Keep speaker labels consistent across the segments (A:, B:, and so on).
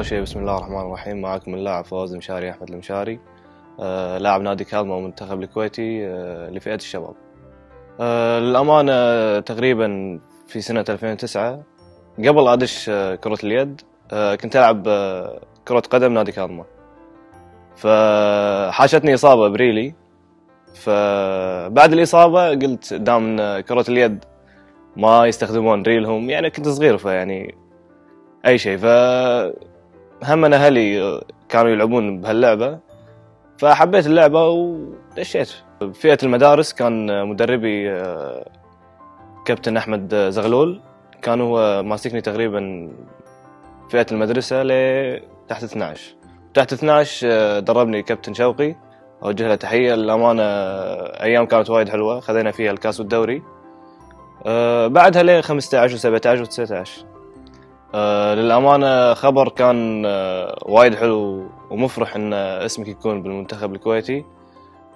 A: أول شيء بسم الله الرحمن الرحيم. معكم اللاعب فواز المشاري أحمد المشاري آه، لاعب نادي كالما ومنتخب الكويتي آه، لفئة الشباب. آه، للأمانة تقريبا في سنة 2009 قبل أدش كرة اليد كنت ألعب كرة قدم نادي كالما. فحاشتني إصابة بريلي. فبعد الإصابة قلت دام كرة اليد ما يستخدمون ريلهم يعني كنت صغير فيعني أي شيء. ف هم أنا أهلي كانوا يلعبون بهاللعبة فحبيت اللعبة ودشيت. فئة المدارس كان مدربي آه، كابتن أحمد زغلول. كان هو ماسكني تقريبا فئة المدرسة لتحت 12 تحت 12 آه، دربني كابتن شوقي. أوجه له تحية. للأمانة آه، أيام كانت وايد حلوة. خذينا فيها الكاس والدوري. بعدها ل 15 و17 و19 آه، للأمانة خبر كان آه، وايد حلو ومفرح إن اسمك يكون بالمنتخب الكويتي.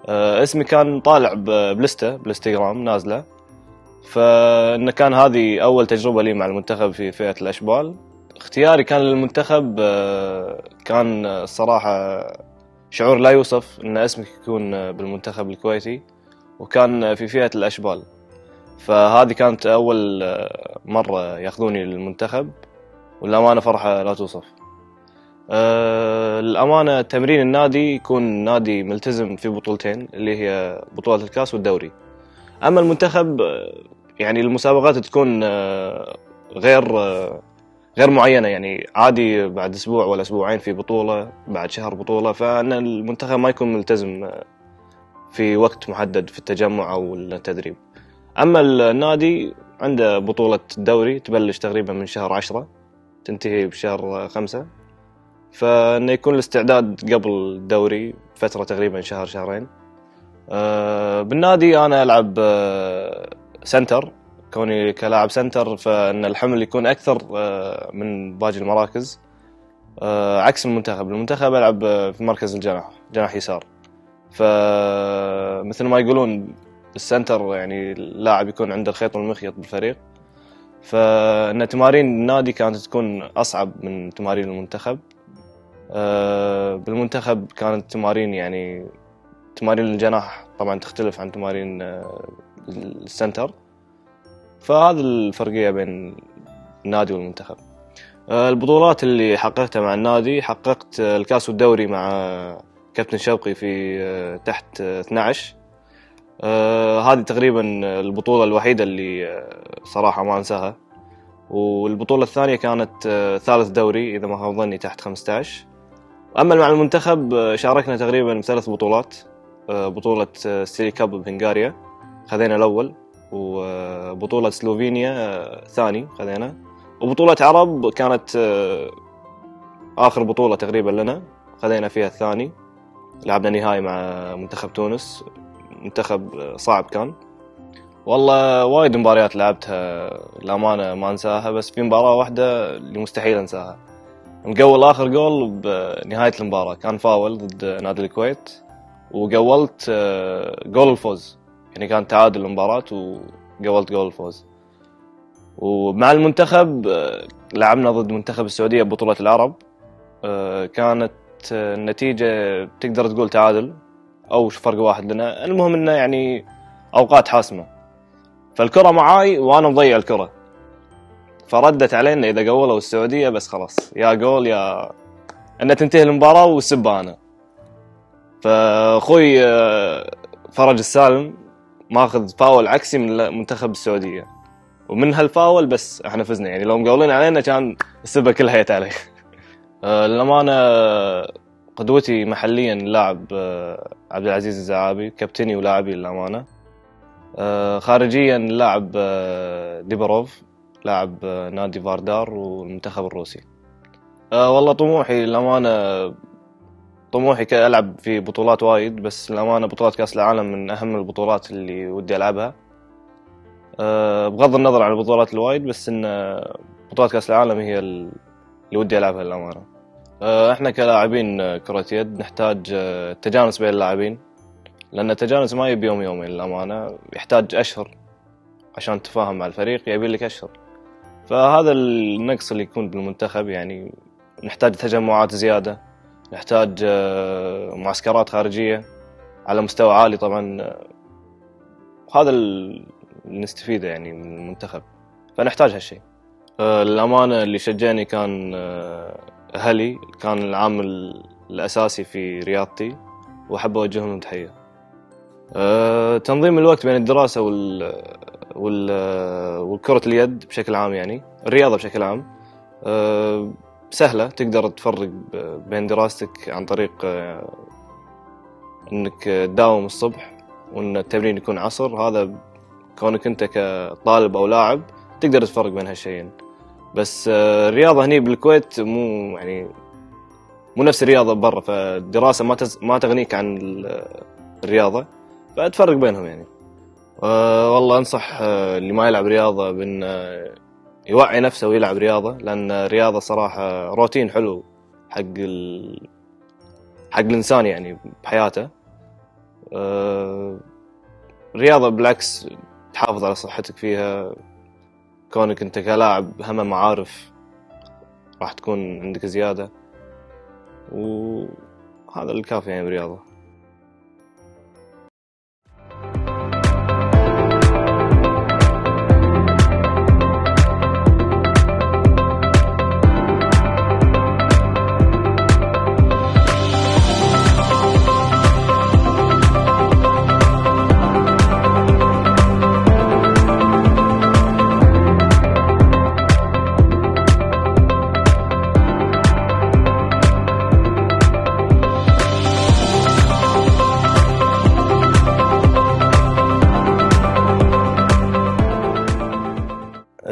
A: آه، اسمي كان طالع ب- بلستة بالانستغرام نازلة. فإن كان هذه أول تجربة لي مع المنتخب في فئة الأشبال. اختياري كان للمنتخب كان الصراحة شعور لا يوصف إن اسمك يكون بالمنتخب الكويتي وكان في فئة الأشبال. فهذه كانت أول آه، مرة ياخذوني للمنتخب. والأمانة فرحة لا توصف. أه الأمانة تمرين النادي يكون نادي ملتزم في بطولتين اللي هي بطولة الكاس والدوري. أما المنتخب آه، يعني المسابقات تكون آه، غير آه، غير معينة. يعني عادي بعد أسبوع ولا أسبوعين في بطولة بعد شهر بطولة. فأن المنتخب ما يكون ملتزم في وقت محدد في التجمع أو التدريب. أما النادي عنده بطولة الدوري تبلش تقريبا من شهر عشرة. تنتهي بشهر خمسة. فإنه يكون الاستعداد قبل الدوري فترة تقريبا شهر شهرين. آه، بالنادي أنا ألعب آه، center. كوني كلاعب center فإن الحمل يكون أكثر آه، من باقي المراكز. عكس المنتخب. المنتخب ألعب آه، في مركز الجناح جناح يسار. فمثل ما يقولون ال center يعني اللاعب يكون عنده الخيط والمخيط بالفريق. فإن تمارين النادي كانت تكون أصعب من تمارين المنتخب. آه، بالمنتخب كانت تمارين يعني تمارين الجناح طبعا تختلف عن تمارين آه، ال center. فهذا الفرقية بين النادي والمنتخب. آه، البطولات اللي حققتها مع النادي حققت الكاس والدوري مع كابتن شوقي في تحت آه، 12 آه، هذه تقريبا البطولة الوحيدة اللي آه، صراحة ما أنساها. والبطولة الثانية كانت آه، ثالث دوري إذا ما خاب ظني تحت 15 أما مع المنتخب آه، شاركنا تقريبا بثلاث بطولات. آه، بطولة آه، ستيلي كاب بهنغاريا خذينا الأول. وبطولة سلوفينيا آه، ثاني خذينا. وبطولة عرب كانت آه، آخر بطولة تقريبا لنا خذينا فيها الثاني. لعبنا نهائي مع منتخب تونس. منتخب صعب كان. والله وايد مباريات لعبتها الأمانة ما أنساها بس في مباراة واحدة اللي مستحيل أنساها. مقول آخر جول بنهاية المباراة كان فاول ضد نادي الكويت وقولت آه، جول الفوز. يعني كان تعادل المباراة وقولت جول الفوز. ومع المنتخب آه، لعبنا ضد منتخب السعودية ببطولة العرب. آه، كانت النتيجة تقدر تقول تعادل. أو فرق واحد لنا المهم إنه يعني أوقات حاسمة. فالكرة معاي وأنا مضيع الكرة. فردت علينا إذا قولوا السعودية بس خلاص. يا جول يا ان تنتهي المباراة وسب أنا. فأخوي آه، فرج السالم ماخذ فاول عكسي من منتخب السعودية. ومن هالفاول بس إحنا فزنا. يعني لو مقولين علينا كان السبه كلها جت للأمانة قدوتي محليا اللاعب آه، عبد العزيز الزعابي كابتني ولاعبي للأمانة. آه، خارجيا اللاعب ديبروف لاعب آه، نادي فاردار والمنتخب الروسي. والله طموحي للأمانة طموحي كألعب في بطولات وايد بس للأمانة بطولات كأس العالم من أهم البطولات اللي ودي ألعبها. آه، بغض النظر عن البطولات الوايد بس آه، بطولات كأس العالم هي اللي ودي ألعبها للأمانة. آه، إحنا كلاعبين آه، كرة يد نحتاج آه، تجانس بين اللاعبين لأن التجانس ما يبي يوم يومين للأمانة يحتاج أشهر عشان تتفاهم مع الفريق يبي لك أشهر. فهذا النقص اللي يكون بالمنتخب يعني نحتاج تجمعات زيادة نحتاج آه، معسكرات خارجية على مستوى عالي طبعا آه، هذا اللي نستفيده يعني من المنتخب. فنحتاج هالشيء. آه، الأمانة اللي شجعني كان أهلي كان العامل الأساسي في رياضتي وأحب أوجه لهم تحية تنظيم الوقت بين الدراسة وال وال والكرة اليد بشكل عام يعني الرياضة بشكل عام. سهلة تقدر تفرق بين دراستك عن طريق آه، إنك تداوم الصبح وإن التمرين يكون عصر. هذا كونك أنت كطالب أو لاعب تقدر تفرق بين هالشيئين. بس آه، الرياضة هني بالكويت مو يعني مو نفس الرياضة برا فالدراسة ما تز... ما تغنيك عن الرياضة فتفرق بينهم يعني. أه والله أنصح آه، اللي ما يلعب رياضة بأن يوعي نفسه ويلعب رياضة لأن الرياضة صراحة روتين حلو حق ال... حق الإنسان يعني بحياته. أه... رياضة بالعكس تحافظ على صحتك فيها. كونك أنت كلاعب هم معارف راح تكون عندك زيادة وهذا الكافي يعني بالرياضة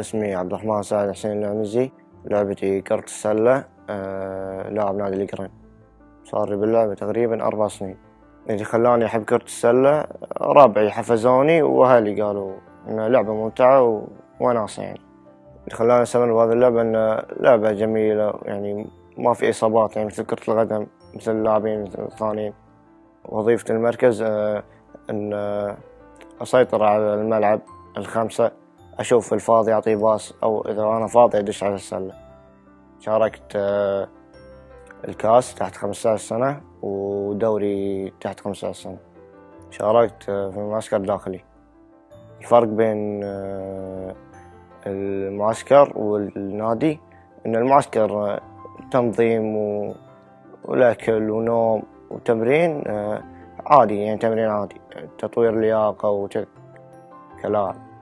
B: اسمي عبد الرحمن سعد حسين العنزي لعبتي كرة السلة أه لاعب نادي القرن صار لي باللعبة تقريبا أربع سنين. اللي خلاني أحب كرة السلة ربعي حفزوني وأهلي قالوا إنها لعبة ممتعة وناسة يعني. اللي خلاني أستمر بهذه اللعبة إنها لعبة جميلة يعني ما في إصابات يعني مثل كرة القدم مثل اللاعبين الثانيين. وظيفة المركز أه إن أسيطر على الملعب الخمسة أشوف الفاضي أعطيه باص أو إذا أنا فاضي أدش على السلة. شاركت آه، الكاس تحت 15 سنة ودوري تحت 15 سنة. شاركت آه، في معسكر داخلي الفرق بين آه، المعسكر والنادي إن المعسكر تنظيم والأكل ونوم وتمرين عادي يعني تمرين عادي. تطوير لياقة وكذا. كلاعب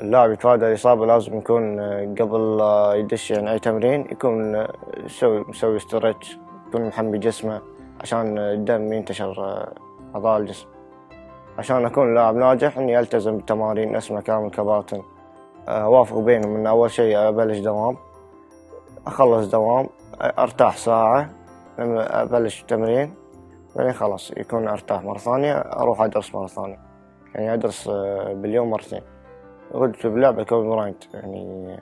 B: اللاعب يتفادى الإصابة لازم يكون آه، قبل يدش يعني أي تمرين يكون آه، يسوي مسوي ستريتش يكون محمي جسمه عشان الدم ينتشر أعضاء الجسم. عشان أكون لاعب ناجح إني ألتزم بالتمارين أسمع كلام الكباتن أوافق بينهم إن أول شيء أبلش دوام أخلص دوام أرتاح ساعة لما أبلش تمرين بعدين خلاص يكون أرتاح مرة ثانية أروح أدرس مرة ثانية. يعني أدرس آه، باليوم مرتين. بلعبة كوبي براينت يعني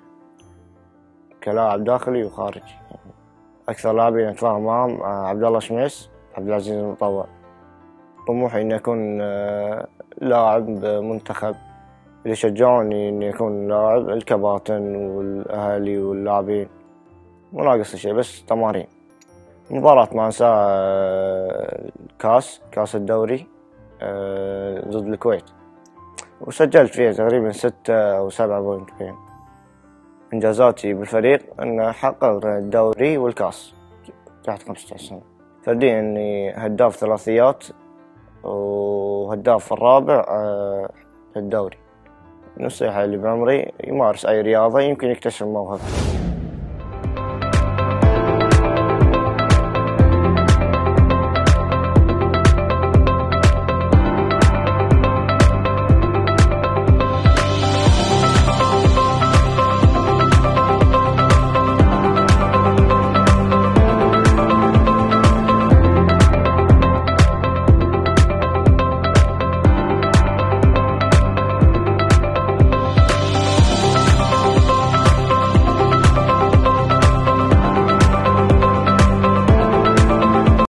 B: كلاعب داخلي وخارجي أكثر لاعبين أتفاهم معهم آه، عبد الله شميس عبد العزيز المطوع طموحي إني أكون آه، لاعب منتخب. اللي شجعوني إني أكون لاعب الكباتن والأهالي واللاعبين. مو ناقص شيء بس تمارين مباراة ما أنساها آه، كاس كاس الدوري ضد الكويت. وسجلت فيها تقريبا ستة أو سبعة بوينت فيها إنجازاتي بالفريق أن حققت الدوري والكاس تحت خمسة عشر سنة. فرديا إني هداف ثلاثيات وهداف الرابع آه، في الدوري. نصيحة اللي بعمري يمارس أي رياضة يمكن يكتشف موهبته